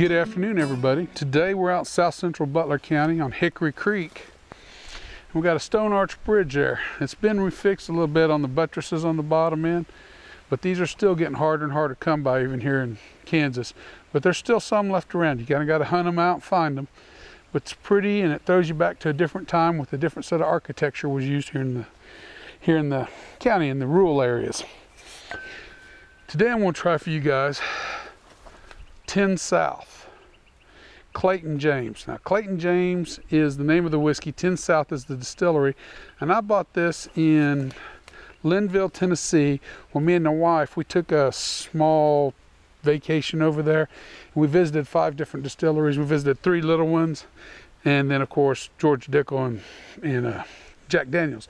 Good afternoon, everybody. Today we're out south central Butler County on Hickory Creek. We've got a stone arch bridge there. It's been refixed a little bit on the buttresses on the bottom end, but these are still getting harder and harder to come by even here in Kansas. But there's still some left around. You kind of got to hunt them out and find them. But it's pretty and it throws you back to a different time with a different set of architecture was used here in the here in the county in the rural areas. Today I'm going to try for you guys Tenn South, Clayton James. Now, Clayton James is the name of the whiskey, Tenn South is the distillery, and I bought this in Lynnville, Tennessee, when me and my wife, we took a small vacation over there. We visited five different distilleries. We visited three little ones, and then, of course, George Dickel and, and uh, Jack Daniels.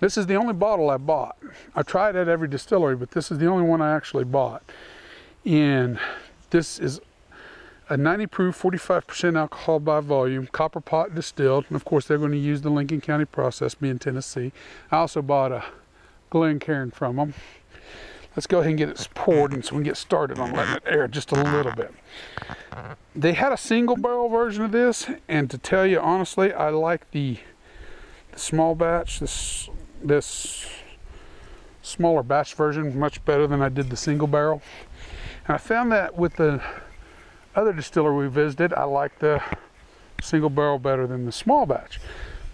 This is the only bottle I bought. I tried at every distillery, but this is the only one I actually bought. And this is a 90 proof, 45% alcohol by volume, copper pot distilled. And of course, they're going to use the Lincoln County process, being Tennessee. I also bought a Glencairn from them. Let's go ahead and get it poured and so we can get started on letting it air just a little bit. They had a single barrel version of this, and to tell you honestly, I like the, the small batch, this, this smaller batch version much better than I did the single barrel. And I found that with the other distiller we visited, I like the single barrel better than the small batch.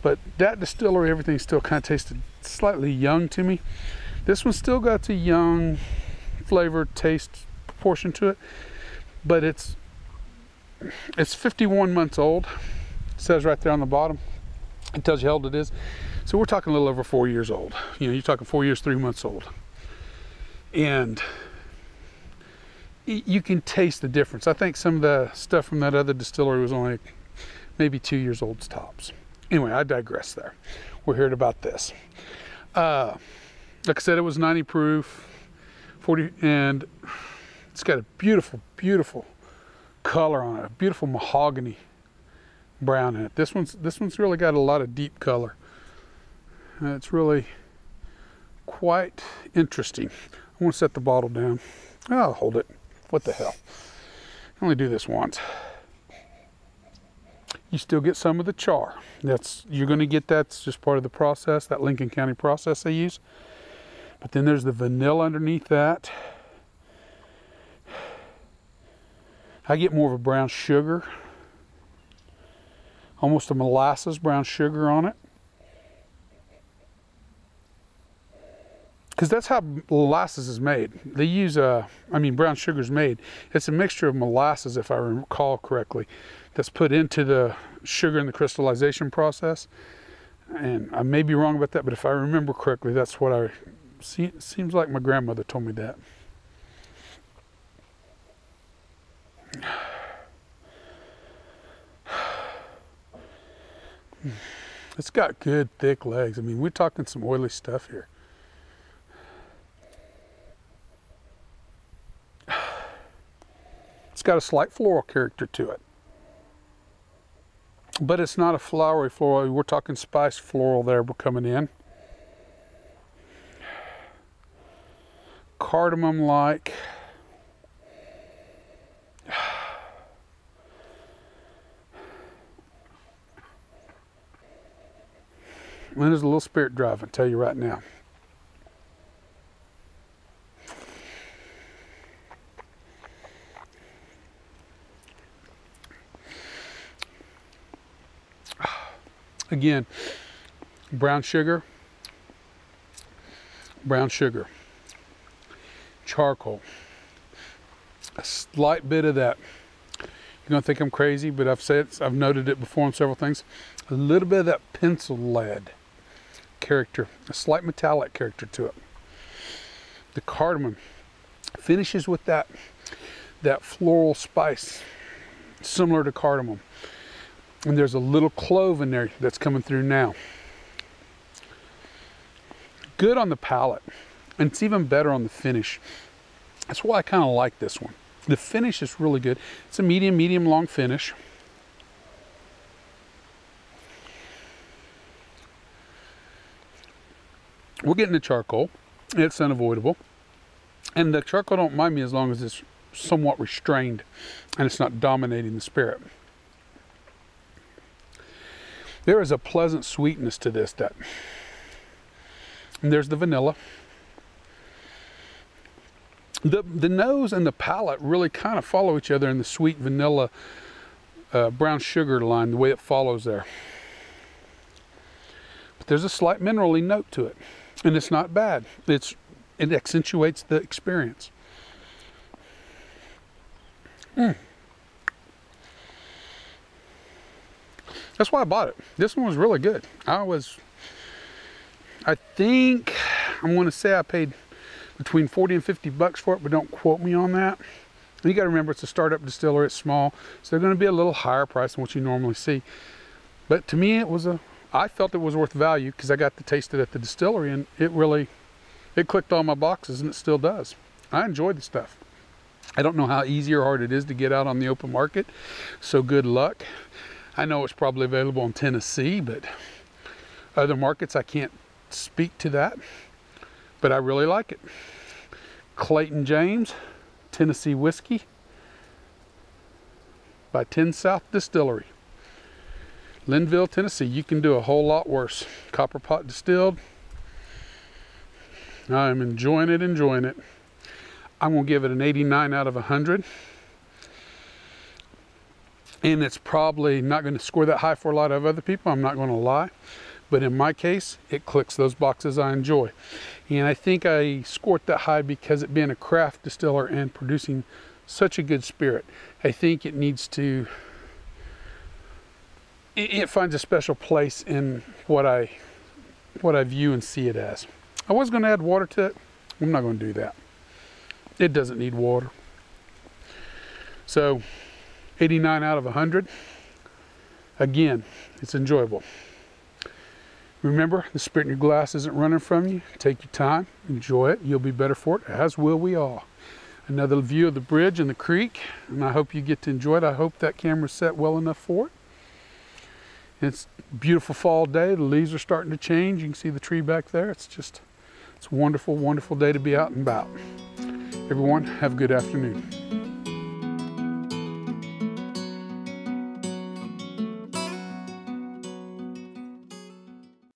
But that distillery, everything still kind of tasted slightly young to me. This one still got the young flavor, taste proportion to it, but it's it's 51 months old. It says right there on the bottom. It tells you how old it is. So we're talking a little over four years old. You know, you're talking four years, three months old. And you can taste the difference. I think some of the stuff from that other distillery was only maybe two years old tops. Anyway, I digress there. We're hearing about this. Uh, like I said, it was 90 proof, 40, and it's got a beautiful, beautiful color on it, a beautiful mahogany brown in it. This one's this one's really got a lot of deep color. And it's really quite interesting. I want to set the bottle down. I'll hold it. What the hell? Only do this once. You still get some of the char. That's you're going to get that's just part of the process, that Lincoln County process they use. But then there's the vanilla underneath that. I get more of a brown sugar, almost a molasses brown sugar on it. Because that's how molasses is made. They use, uh, I mean, brown sugar is made. It's a mixture of molasses, if I recall correctly, that's put into the sugar in the crystallization process. And I may be wrong about that, but if I remember correctly, that's what I see. Seems like my grandmother told me that. It's got good thick legs. I mean, we're talking some oily stuff here. It's got a slight floral character to it. But it's not a flowery floral. We're talking spice floral there we're coming in. Cardamom like. And there's a little spirit drive, I'll tell you right now. Again, brown sugar, brown sugar, charcoal, a slight bit of that. You're gonna think I'm crazy, but I've said I've noted it before on several things. A little bit of that pencil lead character, a slight metallic character to it. The cardamom finishes with that that floral spice, similar to cardamom. And there's a little clove in there that's coming through now. Good on the palate. And it's even better on the finish. That's why I kind of like this one. The finish is really good. It's a medium, medium long finish. We're getting the charcoal. It's unavoidable. And the charcoal don't mind me as long as it's somewhat restrained and it's not dominating the spirit. There is a pleasant sweetness to this that and there's the vanilla. The, the nose and the palate really kind of follow each other in the sweet vanilla uh, brown sugar line, the way it follows there. But there's a slight minerally note to it, and it's not bad. It's it accentuates the experience. Mm. That's why I bought it. This one was really good. I was, I think, I'm to say I paid between 40 and 50 bucks for it, but don't quote me on that. You got to remember it's a startup distillery, it's small, so they're going to be a little higher price than what you normally see. But to me, it was a, I felt it was worth value because I got to taste it at the distillery and it really, it clicked all my boxes and it still does. I enjoyed the stuff. I don't know how easy or hard it is to get out on the open market, so good luck. I know it's probably available in Tennessee, but other markets I can't speak to that. But I really like it. Clayton James, Tennessee Whiskey by Tenn South Distillery. Lynnville, Tennessee. You can do a whole lot worse. Copper pot distilled. I'm enjoying it, enjoying it. I'm going to give it an 89 out of 100 and it's probably not going to score that high for a lot of other people. I'm not going to lie. But in my case, it clicks those boxes I enjoy. And I think I scored that high because it being a craft distiller and producing such a good spirit. I think it needs to, it, it finds a special place in what I, what I view and see it as. I was going to add water to it. I'm not going to do that. It doesn't need water. So 89 out of 100. Again, it's enjoyable. Remember, the spirit in your glass isn't running from you. Take your time, enjoy it. You'll be better for it, as will we all. Another view of the bridge and the creek, and I hope you get to enjoy it. I hope that camera's set well enough for it. It's beautiful fall day. The leaves are starting to change. You can see the tree back there. It's just, it's a wonderful, wonderful day to be out and about. Everyone, have a good afternoon.